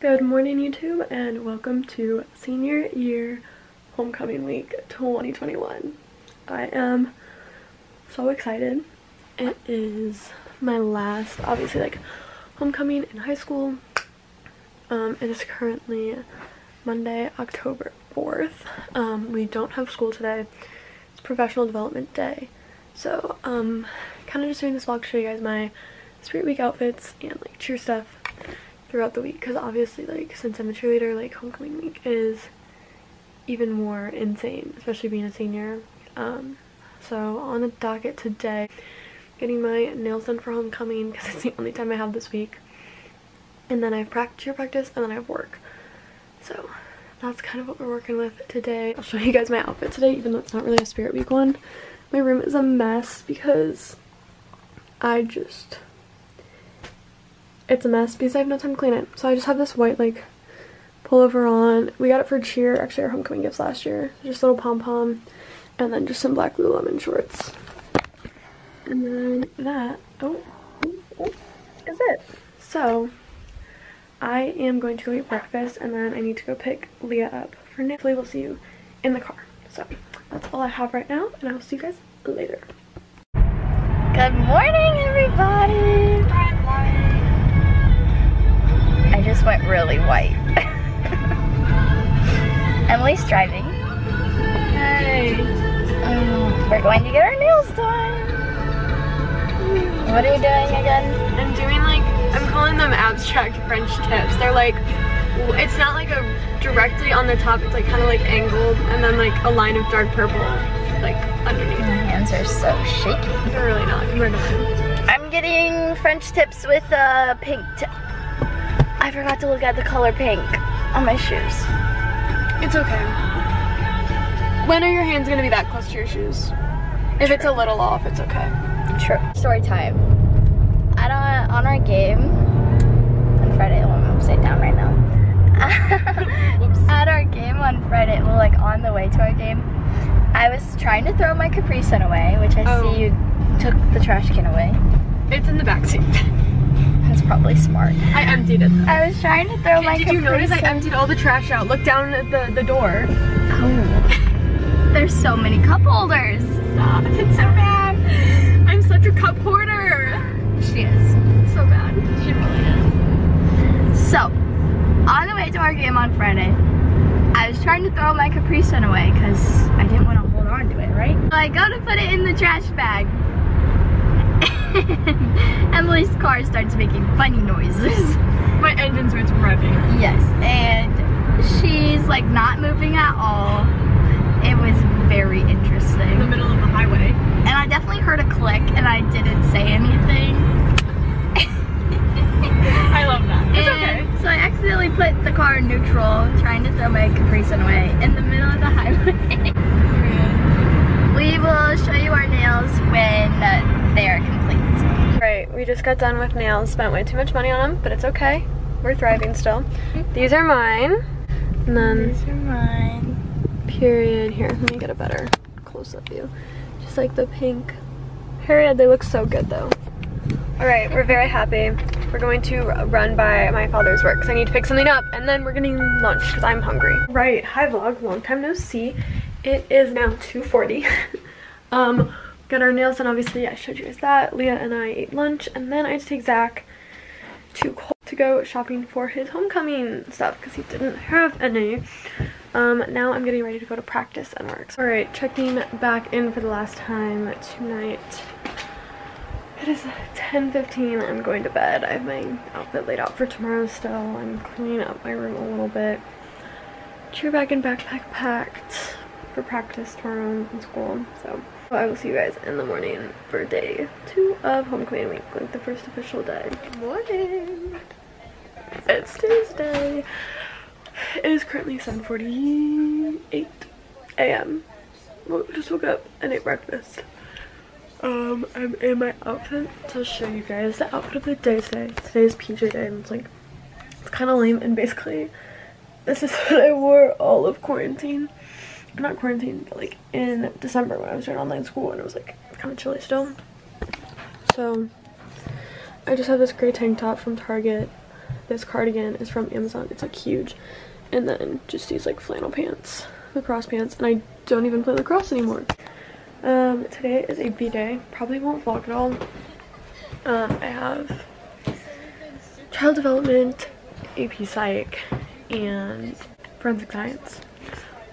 Good morning YouTube and welcome to senior year homecoming week 2021. I am so excited. It is my last obviously like homecoming in high school. Um, it is currently Monday, October 4th. Um, we don't have school today. It's professional development day. So um kind of just doing this vlog to show you guys my spirit week outfits and like cheer stuff throughout the week because obviously like since I'm a cheerleader like homecoming week is even more insane especially being a senior. Um, so on the docket today getting my nails done for homecoming because it's the only time I have this week. And then I have practice, cheer practice and then I have work. So that's kind of what we're working with today. I'll show you guys my outfit today even though it's not really a spirit week one. My room is a mess because I just it's a mess because I have no time to clean it. So I just have this white like pullover on. We got it for cheer, actually our homecoming gifts last year. Just a little pom-pom and then just some black Lululemon shorts. And then that, oh, oh, oh, is it. So I am going to go eat breakfast and then I need to go pick Leah up for nap. Hopefully we'll see you in the car. So that's all I have right now and I will see you guys later. Good morning, everybody. Just went really white. Emily's driving. Hey. Um, we're going to get our nails done. What are you doing again? I'm doing like, I'm calling them abstract French tips. They're like, it's not like a directly on the top, it's like kind of like angled and then like a line of dark purple like underneath. My hands are so shaky. They're really not, you're not. I'm getting French tips with a uh, pink tip. I forgot to look at the color pink on my shoes. It's okay. When are your hands gonna be that close to your shoes? If True. it's a little off, it's okay. True. Story time. At a, on our game on Friday, oh, I'm upside down right now. At our game on Friday, well, like on the way to our game, I was trying to throw my Capri Sun away, which I oh. see you took the trash can away. It's in the back seat. That's probably smart. I emptied it. I was trying to throw did, my Did you notice I emptied all the trash out? Look down at the, the door. Oh. There's so many cup holders. Stop, it's so bad. I'm such a cup hoarder. She is. So bad. She really is. So, on the way to our game on Friday, I was trying to throw my Capri Sun away because I didn't want to hold on to it, right? So I go to put it in the trash bag. Emily's car starts making funny noises. My engine starts revving. Yes, and she's like not moving at all. It was very interesting. In the middle of the highway. And I definitely heard a click and I didn't say anything. I love that. It's and okay. So I accidentally put the car in neutral, trying to throw my Capri Sun away in the middle of the highway. we will show you our nails when they are complete. Right, we just got done with nails, spent way too much money on them, but it's okay. We're thriving still. These are mine. And then These are mine. Period. Here, let me get a better close-up view. Just like the pink. Period, they look so good though. Alright, we're very happy. We're going to run by my father's work because I need to pick something up and then we're getting lunch because I'm hungry. Right, hi vlog, long time no see. It is now 2.40. um, got our nails done obviously I showed you guys that. Leah and I ate lunch and then I had to take Zach to to go shopping for his homecoming stuff because he didn't have any. Um, now I'm getting ready to go to practice and work. Alright, checking back in for the last time tonight. It is 10.15. I'm going to bed. I have my outfit laid out for tomorrow still. I'm cleaning up my room a little bit. Cheer bag and backpack packed for practice tomorrow in school. So I will see you guys in the morning for day two of homecoming week, like the first official day. Morning. It's Tuesday. It is currently 7.48 a.m. Just woke up and ate breakfast. Um, I'm in my outfit to show you guys the outfit of the day today. Today is PJ day and it's like, it's kind of lame and basically this is what I wore all of quarantine. Not quarantine, but like in December when I was doing online school and it was like kind of chilly still. So, I just have this gray tank top from Target. this cardigan is from Amazon. It's like huge. And then just these like flannel pants, lacrosse pants. And I don't even play lacrosse anymore. Um, today is a B-day. Probably won't vlog at all. Um, I have child development, AP Psych, and forensic science.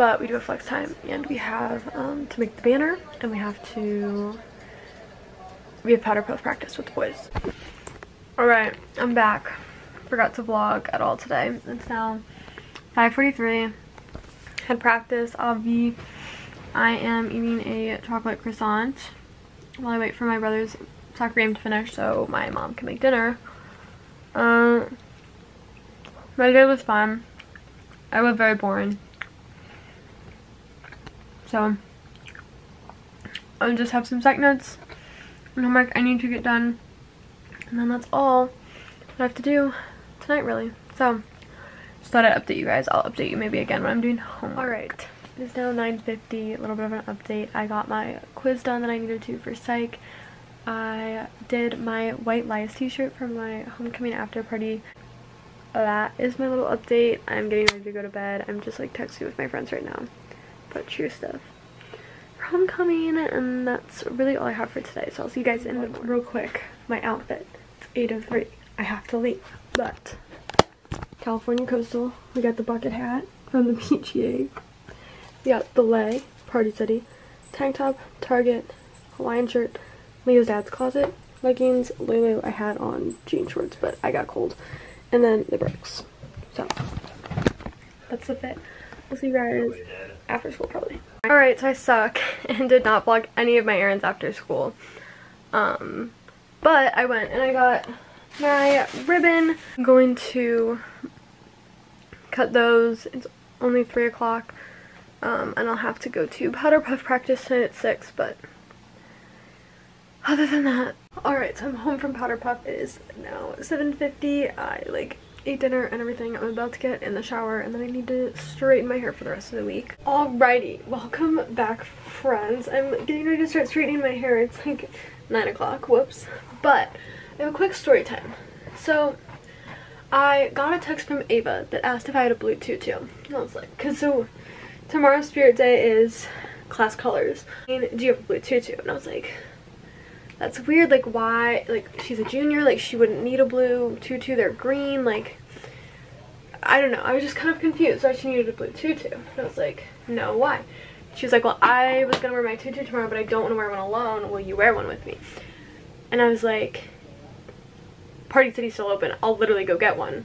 But we do a flex time and we have um, to make the banner and we have to, we have powder puff practice with the boys. Alright, I'm back. Forgot to vlog at all today. It's now 5.43. Had practice, Avi. I am eating a chocolate croissant while I wait for my brother's soccer game to finish so my mom can make dinner. Uh, my day was fun. I was very boring. So, I'll just have some psych notes and homework I need to get done. And then that's all I have to do tonight, really. So, just thought I'd update you guys. I'll update you maybe again when I'm doing homework. Alright, it is now 9.50, a little bit of an update. I got my quiz done that I needed to for psych. I did my white lies t-shirt for my homecoming after party. That is my little update. I'm getting ready to go to bed. I'm just like texting with my friends right now but true stuff. For homecoming and that's really all I have for today. So I'll see you guys in real quick. My outfit it's 8.03 I have to leave but California Coastal we got the bucket hat from the PGA we got the lay Party City tank top Target Hawaiian shirt Leo's dad's closet leggings Lulu I had on jean shorts but I got cold and then the bricks. So that's the fit I'll see you guys after school probably. Alright, so I suck and did not vlog any of my errands after school. Um, but I went and I got my ribbon. I'm going to cut those. It's only 3 o'clock. Um, and I'll have to go to powder puff practice tonight at 6, but other than that. Alright, so I'm home from powder puff. It is now 7.50. I like ate dinner and everything. I'm about to get in the shower and then I need to straighten my hair for the rest of the week. Alrighty, welcome back friends. I'm getting ready to start straightening my hair. It's like 9 o'clock, whoops. But I have a quick story time. So I got a text from Ava that asked if I had a blue tutu. And I was like, cause so tomorrow's spirit day is class colors. And do you have a blue tutu? And I was like, that's weird like why like she's a junior like she wouldn't need a blue tutu they're green like I don't know I was just kind of confused why she needed a blue tutu. And I was like no why? She was like well I was gonna wear my tutu tomorrow but I don't want to wear one alone will you wear one with me? And I was like Party City's still open I'll literally go get one.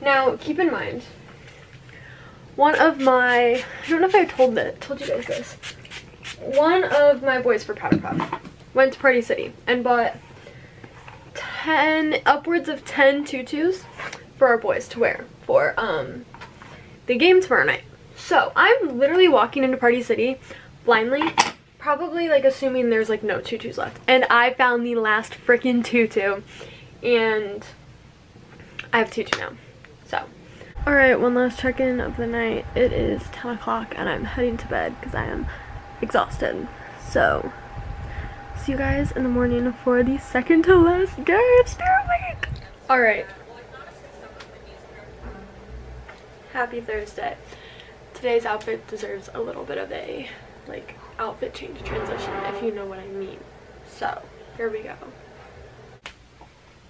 Now keep in mind one of my I don't know if I told that told you guys this one of my boys for Powder Puff went to Party City and bought 10, upwards of 10 tutus for our boys to wear for um, the game tomorrow night. So I'm literally walking into Party City blindly, probably like assuming there's like no tutus left. And I found the last freaking tutu and I have tutu now. So. Alright, one last check-in of the night. It is 10 o'clock and I'm heading to bed because I am exhausted. So see you guys in the morning for the second to last day of Spirit Week. All right. Happy Thursday. Today's outfit deserves a little bit of a like outfit change transition if you know what I mean. So here we go.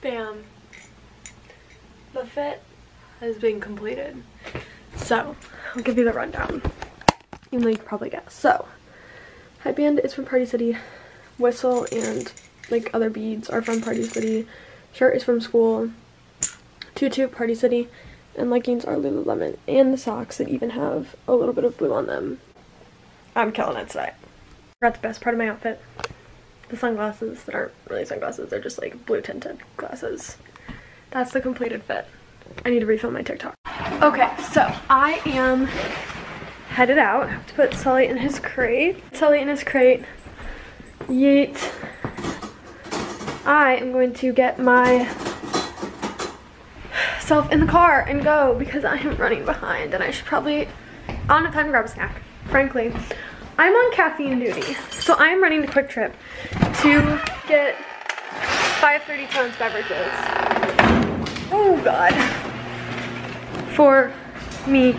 Bam. The fit has been completed. So I'll give you the rundown. Even though you can probably guess. So headband is from Party City whistle and like other beads are from Party City. Shirt is from school. Tutu Party City. And leggings are Lululemon. And the socks that even have a little bit of blue on them. I'm killing it today. Got the best part of my outfit. The sunglasses that aren't really sunglasses. They're just like blue tinted glasses. That's the completed fit. I need to refill my TikTok. Okay, so I am headed out. I have to put Sully in his crate. Sully in his crate. Yeet. I am going to get my self in the car and go because I am running behind and I should probably, I don't have time to grab a snack, frankly. I'm on caffeine duty, so I'm running to QuikTrip to get five 30 ounce beverages. Oh God. For me,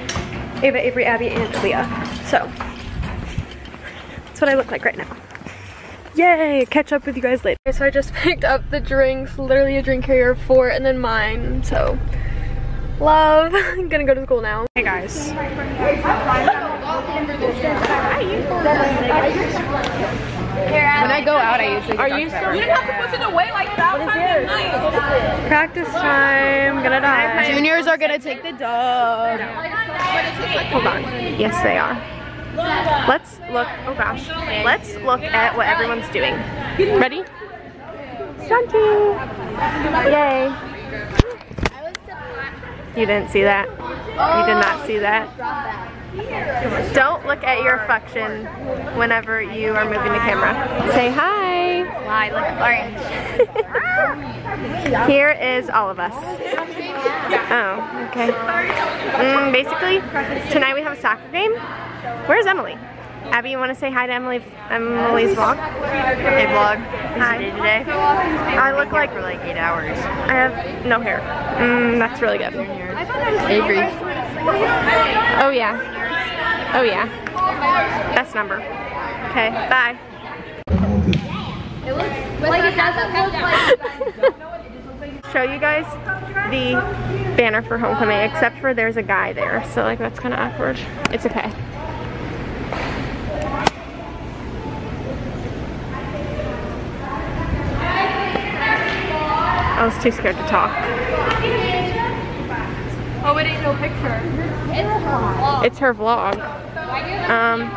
Ava, Avery, Abby, and Leah. So, that's what I look like right now. Yay! Catch up with you guys later. So I just picked up the drinks, literally a drink carrier four, and then mine. So, love. I'm gonna go to school now. Hey guys. When I go out, I usually. Are you still? You didn't have to put it away like that. What? Practice time. Gonna die. Juniors are gonna take the dub. Hold on. Yes, they are. Let's look. Oh gosh. Let's look at what everyone's doing. Ready? Stunting. Yay. You didn't see that. You did not see that. Don't look at your reflection whenever you are moving the camera. Say hi. I look orange. Here is all of us. Oh, okay. Mm, basically, tonight we have a soccer game. Where's Emily? Abby, you want to say hi to Emily, Emily's vlog? Hey vlog. Hi. Day today. I look like for like eight hours. I have no hair. Mm, that's really good. Avery. Oh yeah. Oh yeah. Best number. Okay, bye. Show you guys the banner for homecoming, except for there's a guy there, so like that's kind of awkward. It's okay. I was too scared to talk. Oh, it ain't no picture. It's her vlog. Um,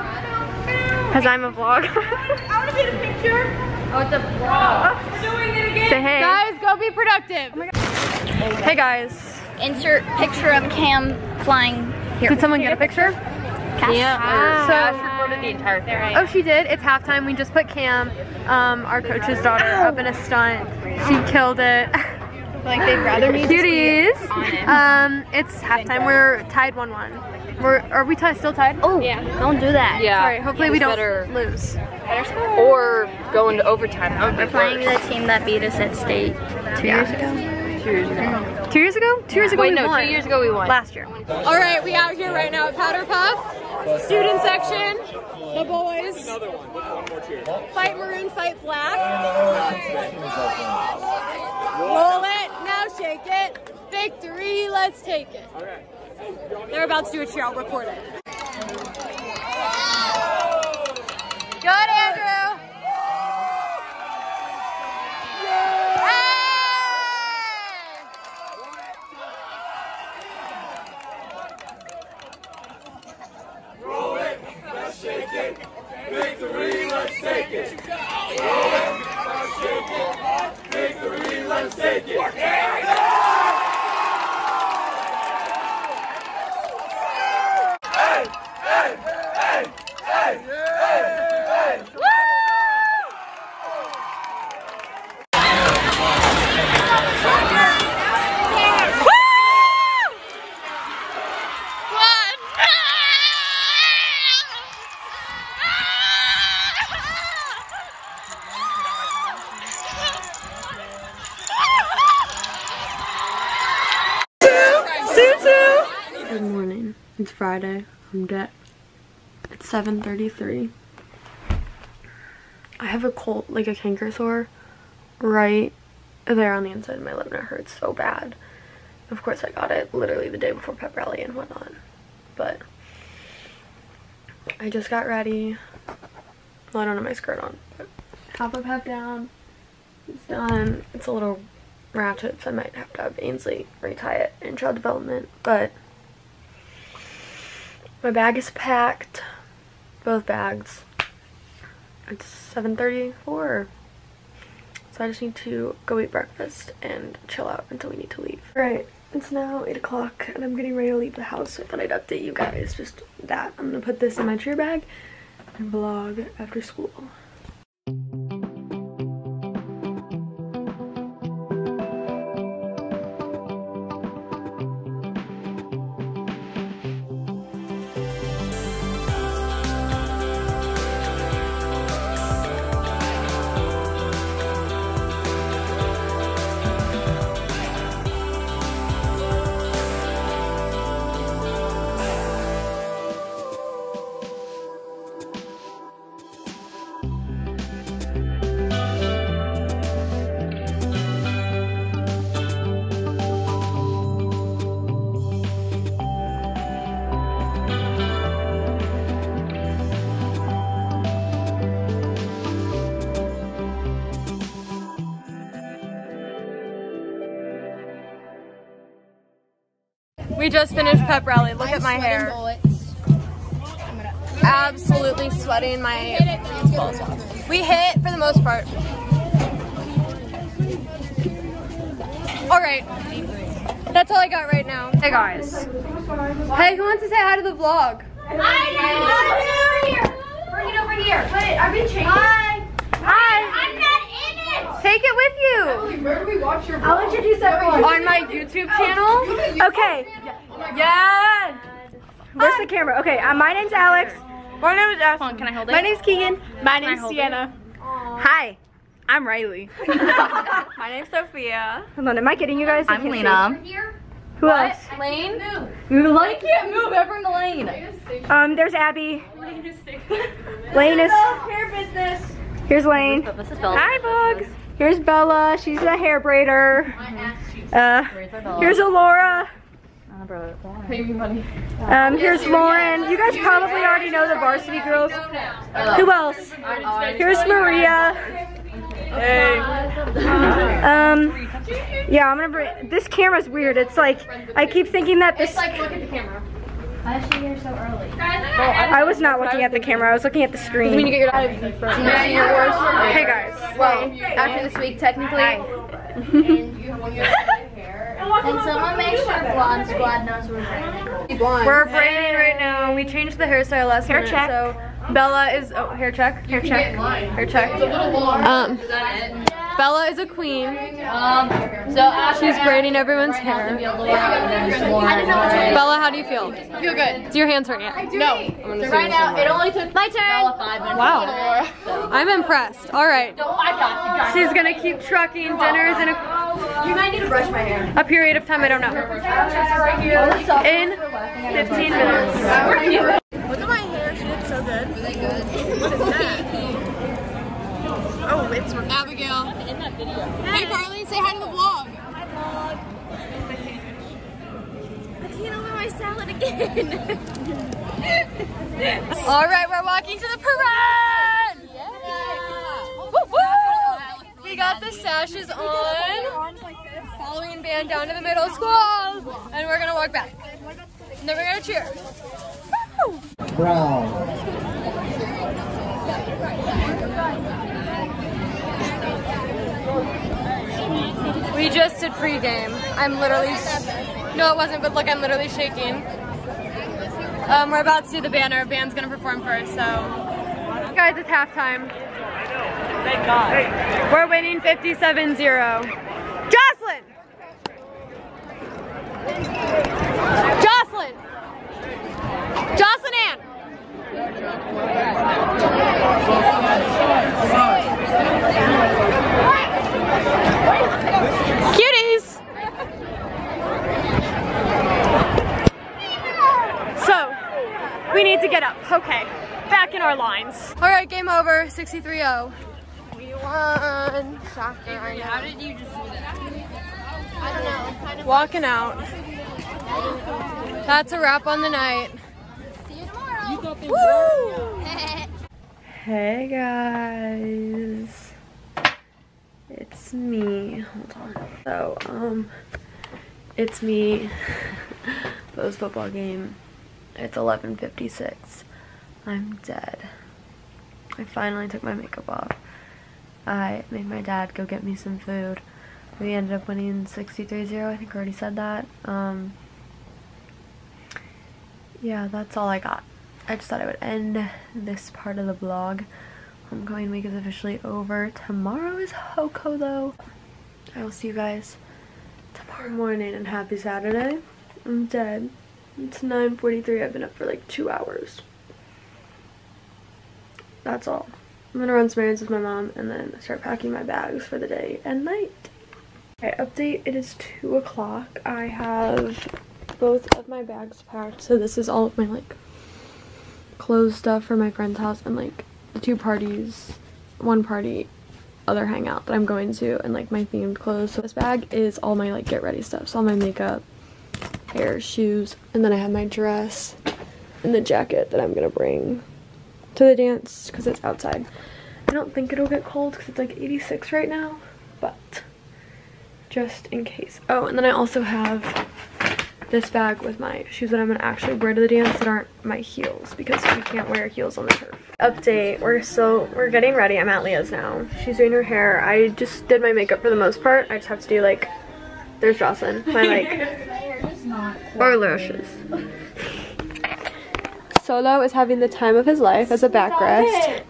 cause I'm a vlog. I want to get a picture. Oh, it's a vlog. We're doing it again. Say hey. Guys, go be productive. Hey guys. Insert picture of Cam flying here. Did someone get a picture? Yeah. So- Ash recorded the entire thing. Oh, she did. It's halftime. We just put Cam, um, our coach's daughter, up in a stunt. She killed it. Like they'd rather me Cuties. Um, it's halftime. We're tied 1-1. We're are we tied, still tied? Oh, yeah. Don't do that. Yeah. Sorry. Hopefully we don't Better- lose. Or go into overtime. That would We're playing worse. the team that beat us at state two years ago. Two years ago. Two years ago? Two years ago Wait, we no, won. two years ago we won. Last year. All right, we out here right now at Powder Puff, student section, the boys. Fight maroon, fight black. Roll it, now shake it. Victory, let's take it. They're about to do a cheer, I'll record it. Good, Andrew. Good morning. It's Friday. I'm dead. It's 7:33. I have a cold, like a canker sore, right there on the inside of my lip, and it hurts so bad. Of course, I got it literally the day before pep rally and whatnot. But I just got ready. Well, I don't have my skirt on, but half of pep down. It's done. It's a little ratchet, so I might have to have Ainsley retie it in child development, but my bag is packed. Both bags. It's 7.34. So I just need to go eat breakfast and chill out until we need to leave. Alright, it's now 8 o'clock and I'm getting ready to leave the house. So I thought I'd update you guys. Just that. I'm going to put this in my cheer bag and vlog after school. We just finished pep rally. Look at my hair. Absolutely sweating my balls off. We hit for the most part. All right. That's all I got right now. Hey guys. Hey, who wants to say hi to the vlog? Over here. Bring it over here. Wait, are we changing? Hi. Hi. I'm not in it. Take it with you. I'll introduce everyone. On my YouTube channel? Oh, okay, Yeah. where's the camera? Okay, uh, my name's Alex. My name is Ashley. Can I hold it? My name's Keegan. My name's Sienna. Hi, I'm Riley. My name's Sophia. Hold on, am I kidding you guys? I I'm can't Lena. see. Who else? Lane? I can't move ever in the lane. Um, there's Abby. Lane is. Hair business. Here's Lane. This is Bella. Hi, Bugs. Here's Bella. She's a hair braider. Uh, here's Alora. Um, here's Lauren. You guys probably already know the varsity girls. Who else? Here's Maria. Hey. Um, yeah, I'm gonna bring. This camera's weird. It's like I keep thinking that this. Why is she here so early? I was not looking at the camera. I was looking at the screen. When you get your Hey guys. Well, after this week, technically. And someone make sure Blonde Squad knows we're braiding. We're braiding right now. We changed the hairstyle last Hair minute, check. so Bella is oh hair check. Hair check. Hair check. Um, Bella is a queen. Um, so She's braiding everyone's hair. Bella, how do you feel? feel good. Do your hands hurt yet? No. So right now, it only took My turn. five. Wow. I'm impressed. All right. I got you guys. She's gonna keep trucking dinners in a, You might need to brush my hair. a period of time I don't know. In 15 minutes. Look at my hair. She looks so good. Really good. What is that? Oh, it's Abigail. Hey, Carly, say hi to the vlog. Hi, vlog. I can't open my salad again. All right, we're walking to the parade. Woo, woo. We got the sashes on. Following band down to the middle school, and we're gonna walk back. And then we're gonna cheer. Woo. Brown. We just did pregame. I'm literally. No, it wasn't, but look, I'm literally shaking. Um, we're about to do the banner. Band's gonna perform first, so. Guys, it's halftime. Thank God. We're winning 57 0. Jocelyn! Jocelyn! Jocelyn Ann! Cuties! So, we need to get up. Okay, back in our lines. All right, game over, 63-0. We won. Shocker, I know. How did you just do that? I don't know. Kind of Walking out. That's a wrap on the night. See you tomorrow. Woo! Hey guys. It's me. Hold on. So, um, it's me. Post football game. It's 11:56. I'm dead. I finally took my makeup off. I made my dad go get me some food. We ended up winning 63-0. I think I already said that. Um, yeah, that's all I got. I just thought I would end this part of the vlog. Homecoming week is officially over. Tomorrow is Hoco though. I will see you guys tomorrow morning and happy Saturday. I'm dead. It's 9.43. I've been up for like two hours. That's all. I'm gonna run some errands with my mom and then start packing my bags for the day and night. Okay, update. It is 2 o'clock. I have both of my bags packed. So this is all of my like clothes stuff for my friend's house and like the two parties, one party, other hangout that I'm going to and like my themed clothes. So this bag is all my like get ready stuff. So all my makeup, hair, shoes, and then I have my dress and the jacket that I'm gonna bring to the dance because it's outside. I don't think it'll get cold because it's like 86 right now, but just in case. Oh, and then I also have this bag with my shoes that I'm gonna actually wear to the dance that aren't my heels because we can't wear heels on the turf. Update, we're still, we're getting ready. I'm at Leah's now. She's doing her hair. I just did my makeup for the most part. I just have to do like, there's Jocelyn, my like, or lashes. Solo is having the time of his life as a backrest.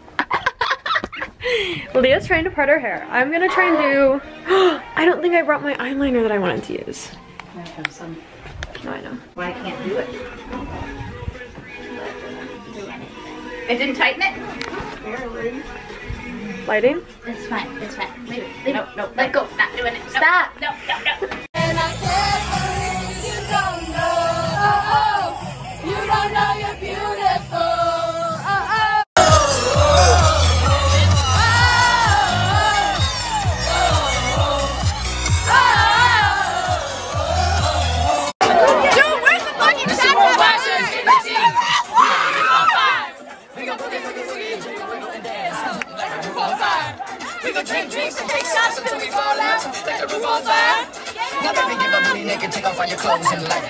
Leah's trying to part her hair. I'm gonna try and do, I don't think I brought my eyeliner that I wanted to use. I have some. No, I know. Why I can't do it? It didn't tighten it? Barely. Lighting? It's fine. It's fine. Leave it. Leave No, it. no, Let go. Not doing it. Stop. No, no, no. Now baby,